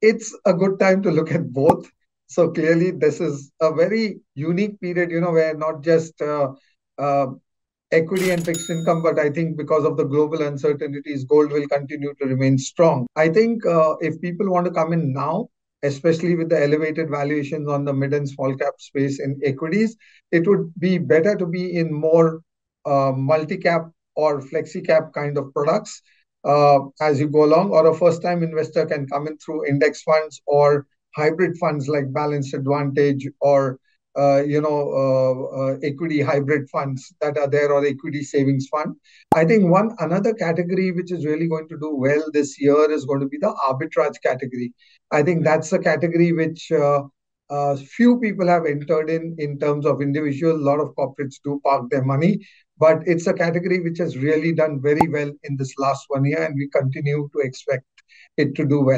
it's a good time to look at both. So clearly, this is a very unique period, you know, where not just uh, uh, equity and fixed income, but I think because of the global uncertainties, gold will continue to remain strong. I think uh, if people want to come in now, especially with the elevated valuations on the mid and small cap space in equities, it would be better to be in more uh, multi cap or flexi cap kind of products as you go along, or a first time investor can come in through index funds or hybrid funds like Balanced Advantage or uh, you know, uh, uh, equity hybrid funds that are there or equity savings fund. I think one another category which is really going to do well this year is going to be the arbitrage category. I think that's a category which uh, uh, few people have entered in in terms of individual. A lot of corporates do park their money, but it's a category which has really done very well in this last one year, and we continue to expect it to do well.